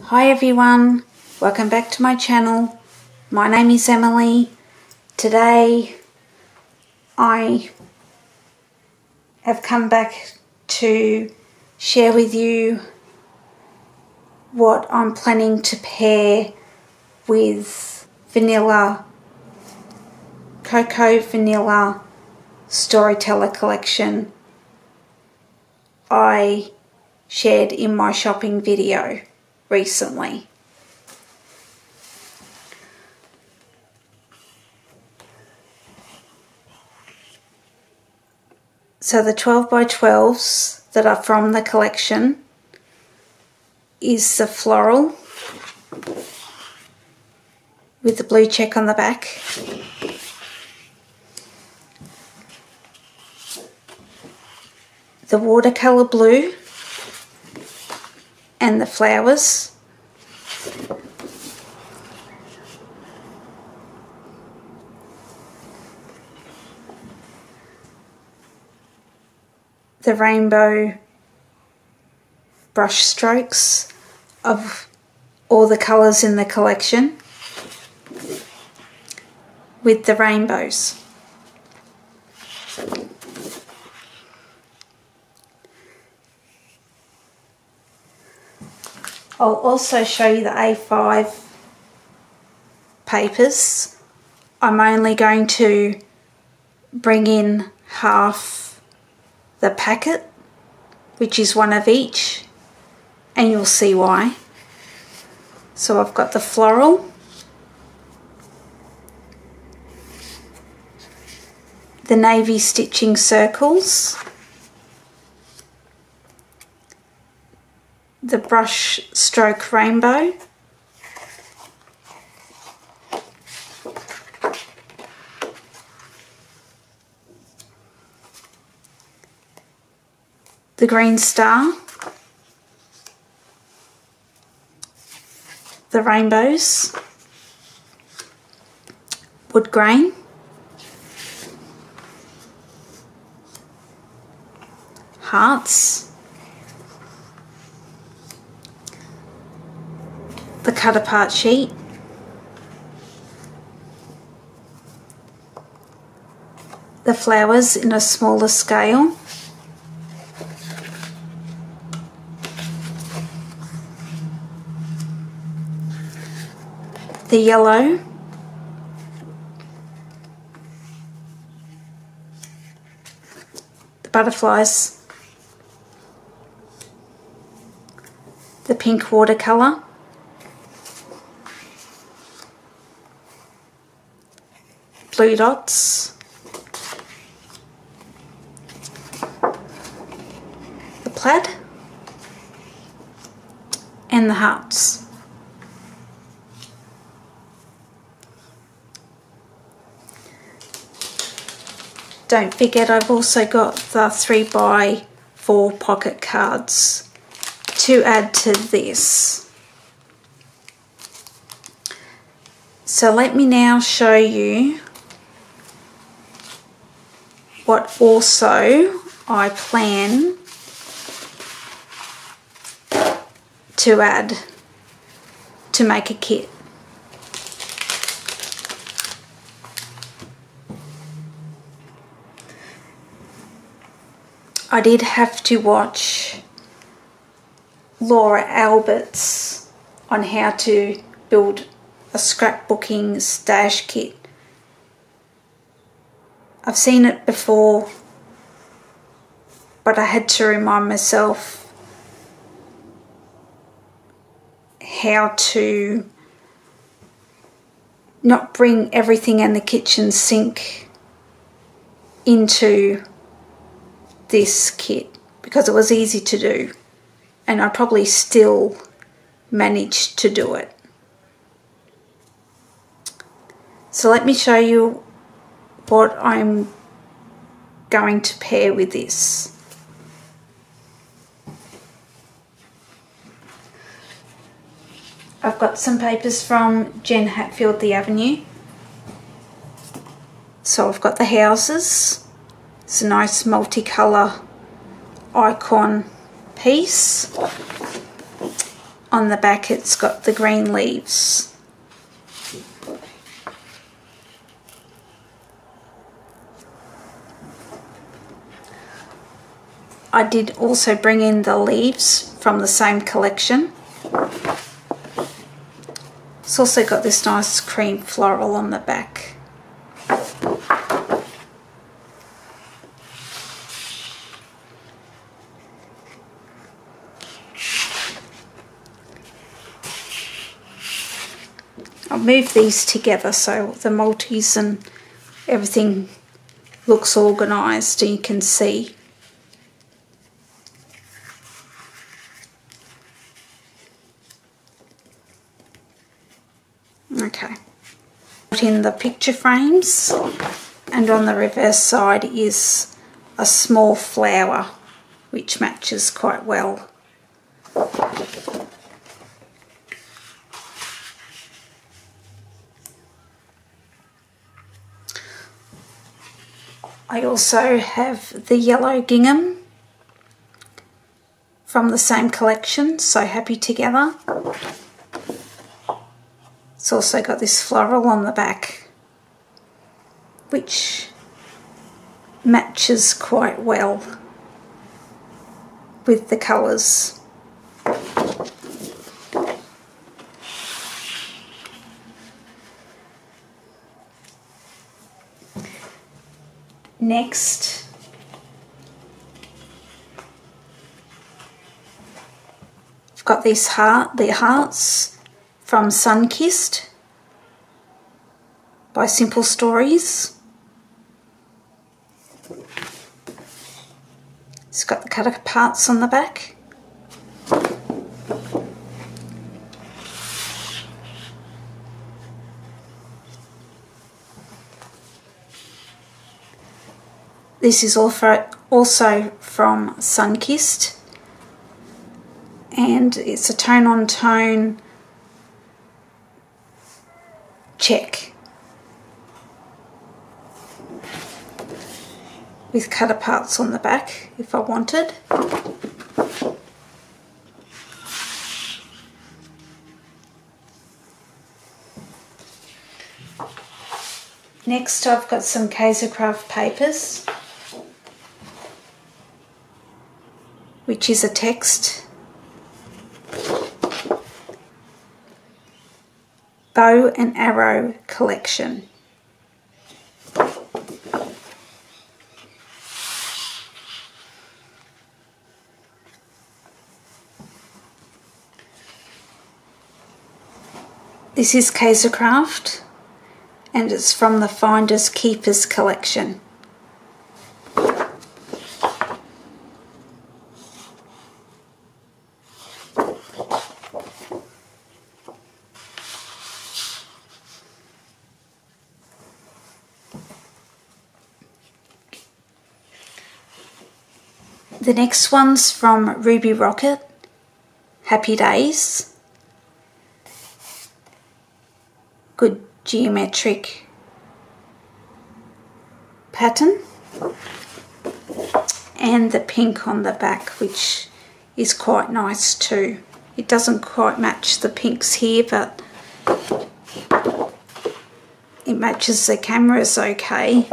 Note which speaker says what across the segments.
Speaker 1: Hi everyone, welcome back to my channel. My name is Emily. Today I have come back to share with you what I'm planning to pair with vanilla, cocoa vanilla storyteller collection I shared in my shopping video recently. So the 12 by 12s that are from the collection is the floral with the blue check on the back. The watercolour blue and the flowers. The rainbow brush strokes of all the colours in the collection with the rainbows. I'll also show you the A5 papers. I'm only going to bring in half the packet, which is one of each, and you'll see why. So I've got the floral, the navy stitching circles, the brush stroke rainbow, the green star, the rainbows, wood grain, hearts, the cut apart sheet, the flowers in a smaller scale, the yellow, the butterflies, the pink watercolour, blue dots, the plaid, and the hearts. Don't forget I've also got the 3 by 4 pocket cards to add to this. So let me now show you what also I plan to add to make a kit. I did have to watch Laura Alberts on how to build a scrapbooking stash kit. I've seen it before, but I had to remind myself how to not bring everything in the kitchen sink into this kit because it was easy to do and I probably still managed to do it. So let me show you what I'm going to pair with this. I've got some papers from Jen Hadfield The Avenue. So I've got the houses. It's a nice multicolour icon piece. on the back it's got the green leaves. I did also bring in the leaves from the same collection. It's also got this nice cream floral on the back. I'll move these together so the multis and everything looks organised and you can see Okay. In the picture frames and on the reverse side is a small flower which matches quite well. I also have the yellow gingham from the same collection, So Happy Together. It's also got this floral on the back, which matches quite well with the colours. Next, I've got these heart, the hearts from Sunkissed by Simple Stories. It's got the cut aparts on the back. This is also from Sunkissed and it's a tone on tone check with cut aparts on the back if I wanted. Next I've got some Kaisercraft papers which is a text bow and arrow collection. This is Kaisercraft and it's from the Finders Keepers collection. The next one's from Ruby Rock-It, Happy Days. Good geometric pattern. And the pink on the back, which is quite nice too. It doesn't quite match the pinks here, but it matches the cameras okay.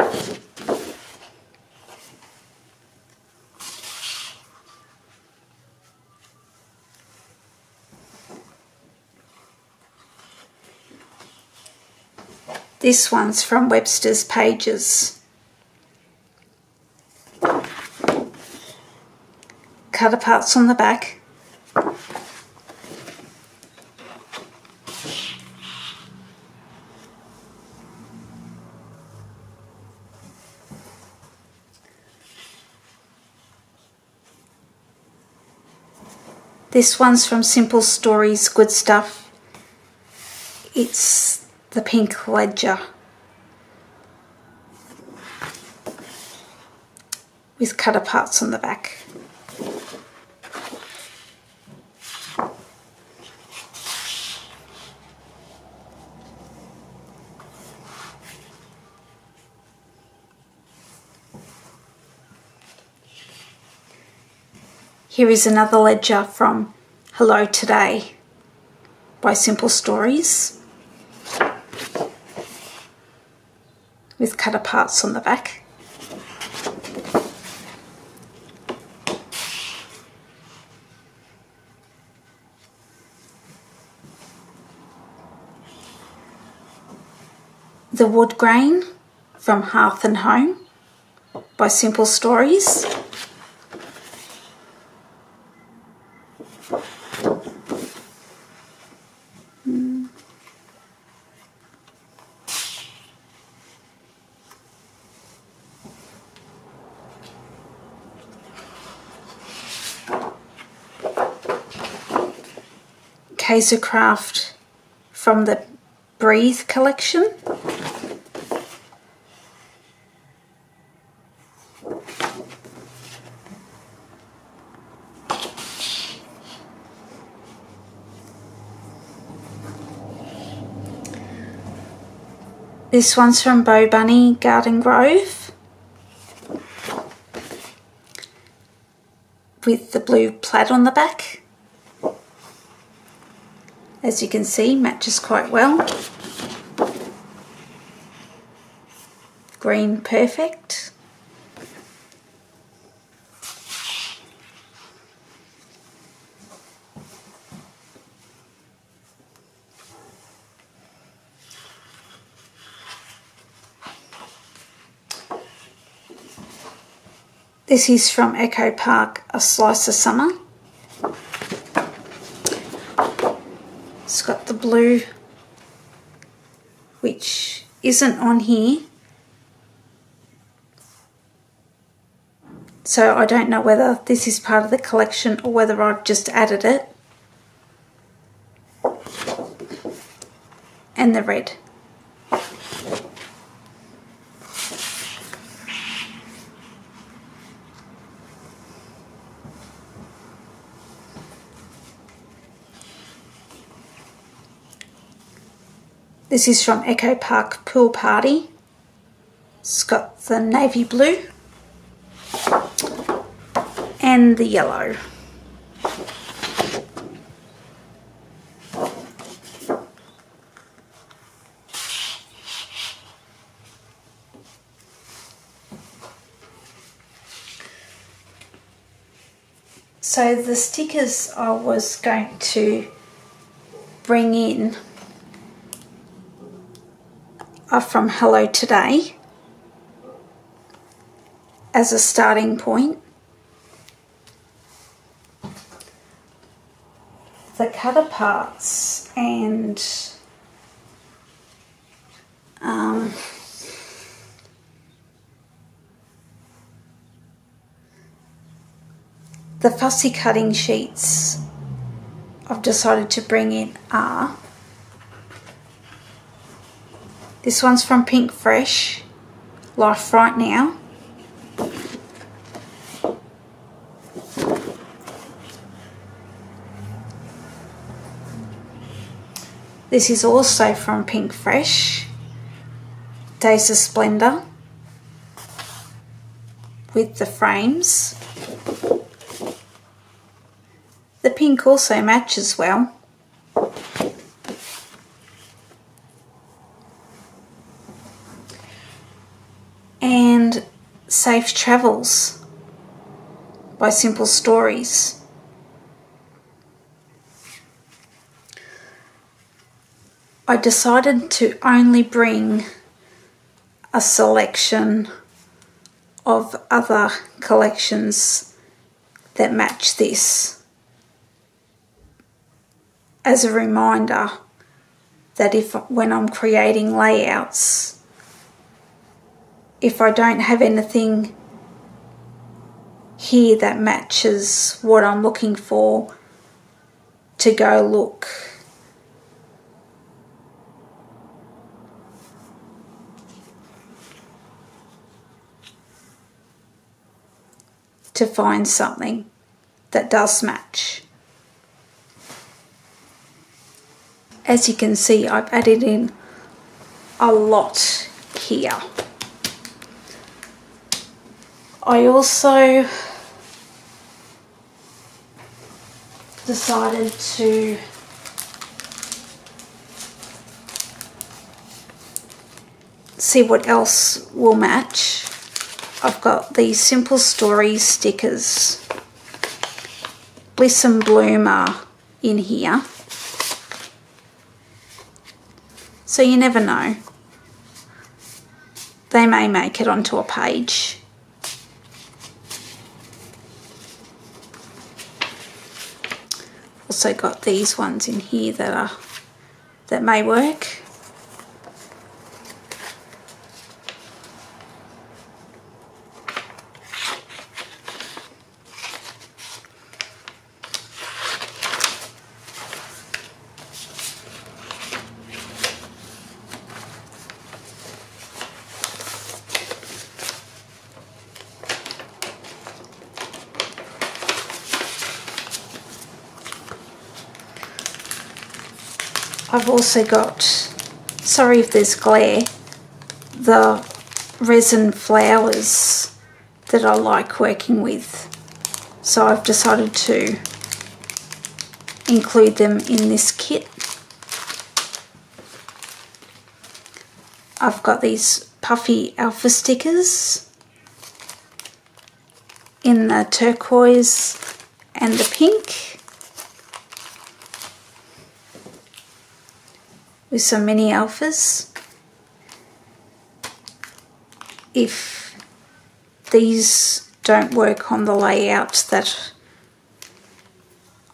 Speaker 1: This one's from Webster's Pages. Cut aparts on the back. This one's from Simple Stories Good Stuff. It's the pink ledger with cut aparts on the back. Here is another ledger from Hello Today. by Simple Stories with cut parts on the back. The Wood Grain from Hearth and Home by Simple Stories. Kaisercraft from the Breathe collection. This one's from BoBunny Garden Grove with the blue plaid on the back. As you can see, matches quite well. Green perfect. This is from Echo Park, A Slice of Summer. It's got the blue, which isn't on here. So I don't know whether this is part of the collection or whether I've just added it. And the red. This is from Echo Park Pool Party. It's got the navy blue and the yellow. So the stickers I was going to bring in are from Hello Today as a starting point. The cut aparts and um, the fussy cutting sheets I've decided to bring in are this one's from Pinkfresh, Life Right Now. This is also from Pinkfresh, Days of Splendour, with the frames. The pink also matches well. and Safe Travels by Simple Stories. I decided to only bring a selection of other collections that match this as a reminder that if when I'm creating layouts if I don't have anything here that matches what I'm looking for to go look to find something that does match. As you can see I've added in a lot here. I also decided to see what else will match. I've got these Simple Stories stickers. Bliss and Bloom are in here. So you never know. They may make it onto a page. Also got these ones in here that are that may work. I've also got, sorry if there's glare, the resin flowers that I like working with. So I've decided to include them in this kit. I've got these puffy alpha stickers in the turquoise and the pink. With some mini alphas. If these don't work on the layout that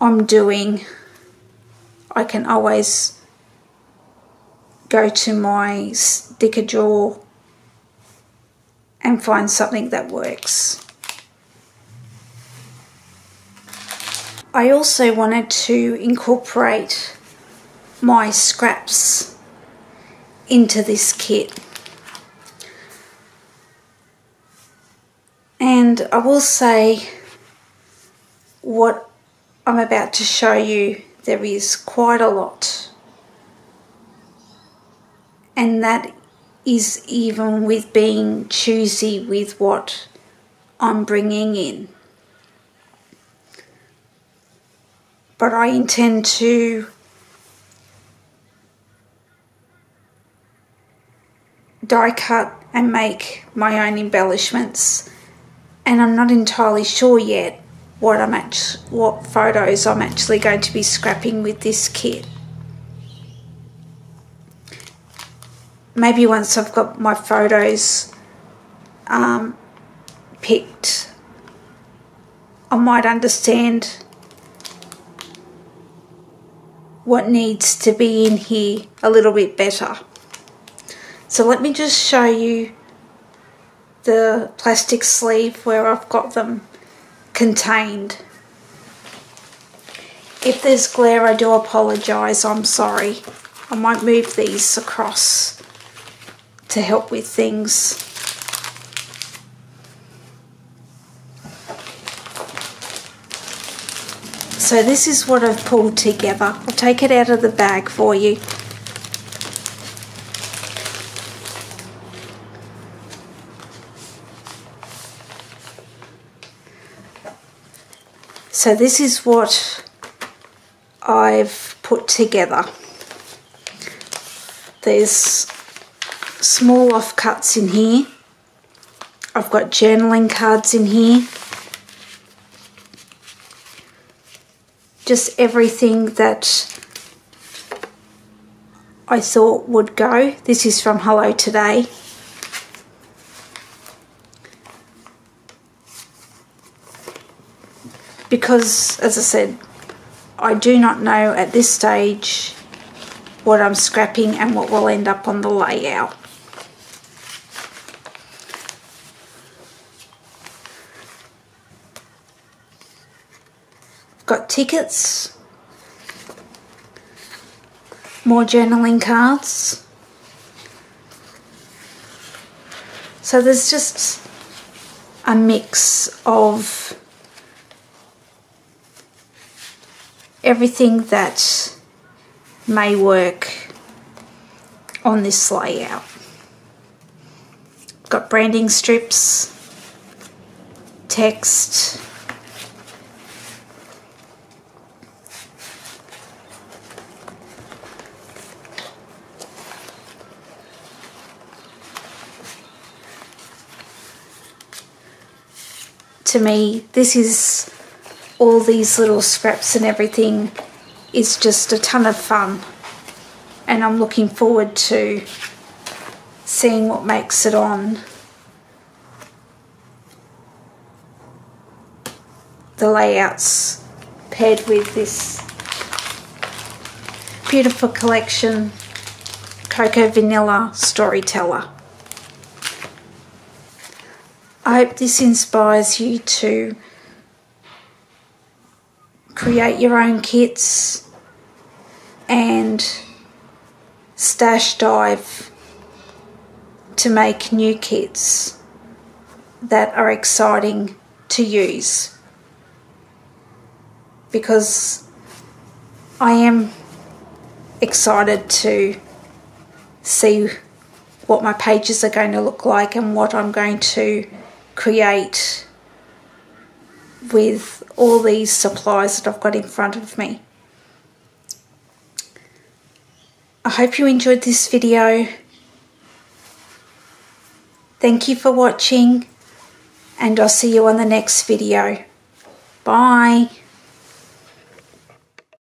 Speaker 1: I'm doing, I can always go to my sticker drawer and find something that works. I also wanted to incorporate my scraps into this kit. And I will say what I'm about to show you, there is quite a lot. And that is even with being choosy with what I'm bringing in. But I intend to die cut and make my own embellishments and I'm not entirely sure yet what I'm what photos I'm actually going to be scrapping with this kit. Maybe once I've got my photos um, picked, I might understand what needs to be in here a little bit better. So let me just show you the plastic sleeve where I've got them contained. If there's glare, I do apologise, I'm sorry. I might move these across to help with things. So this is what I've pulled together. I'll take it out of the bag for you. So this is what I've put together. There's small offcuts in here. I've got journaling cards in here. Just everything that I thought would go. This is from Hello Today. Because, as I said, I do not know at this stage what I'm scrapping and what will end up on the layout. Got tickets, more journaling cards. So there's just a mix of everything that may work on this layout. Got branding strips, text, to me, this is all these little scraps and everything is just a ton of fun. And I'm looking forward to seeing what makes it on the layouts paired with this beautiful collection Cocoa Vanilla Storyteller. I hope this inspires you to create your own kits and stash dive to make new kits that are exciting to use. Because I am excited to see what my pages are going to look like and what I'm going to create with all these supplies that I've got in front of me. I hope you enjoyed this video. Thank you for watching and I'll see you on the next video. Bye.